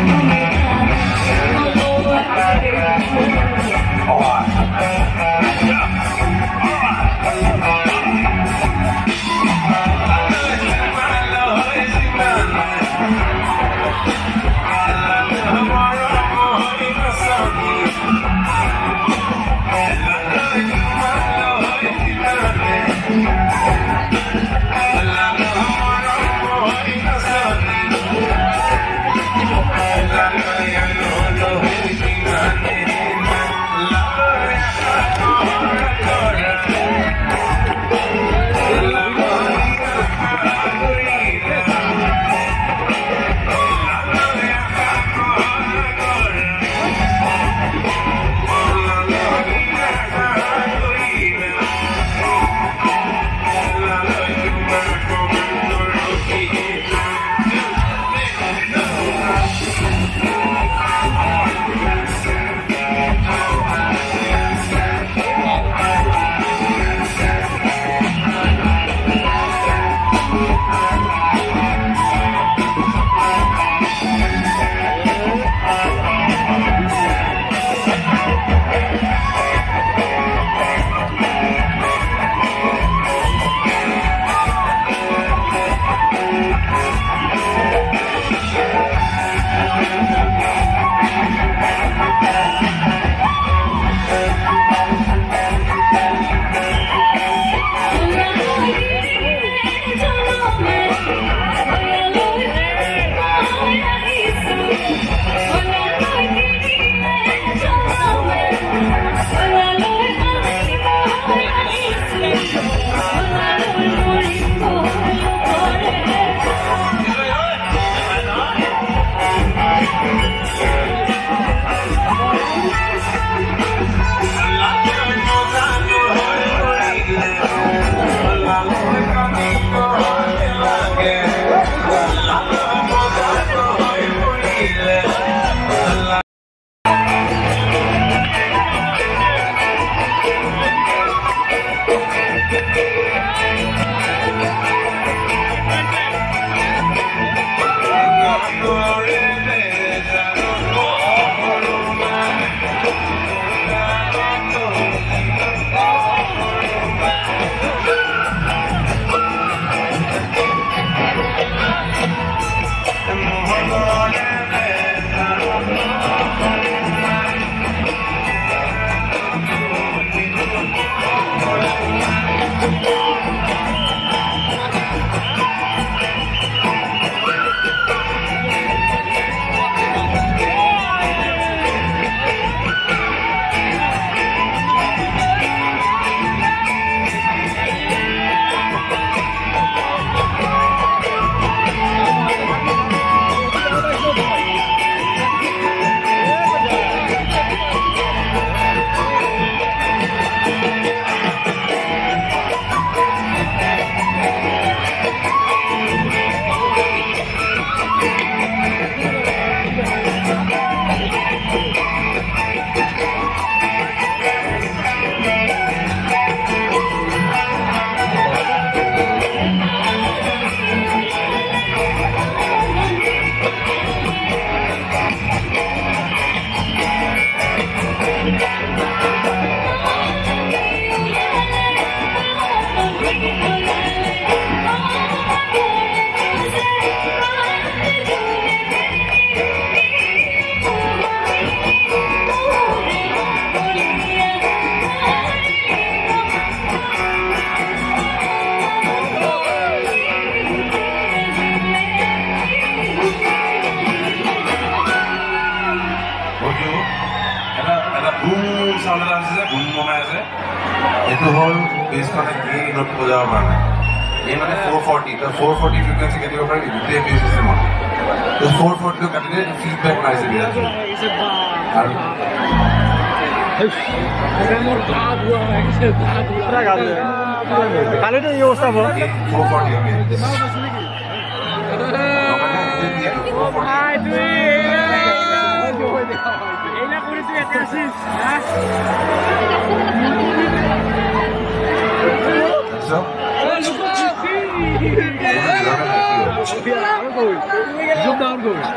Amen. Yeah. এইটো হ'ল বেজখনে কি নোট বজাব পৰা নাই এই মানে ফ'ৰ ফৰ্টি তই ফ'ৰ ফৰ্টি ফ্ৰিকুৱেঞ্চি কাটিব পাৰিবি গোটেই বেজ চিষ্টেমত তই ফ'ৰ ফৰ্টিটো কাটিলে ফিডবেক মাৰিছে বিৰাট আৰু কালিতো এই অৱস্থা হ'ব four forty até a gente, tá? Olha o Ajuda, orgulho.